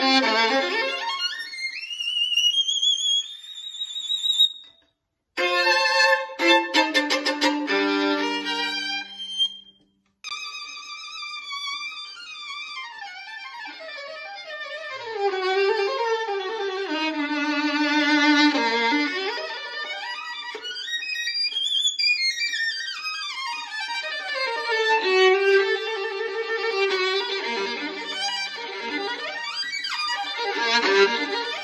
Música Thank you.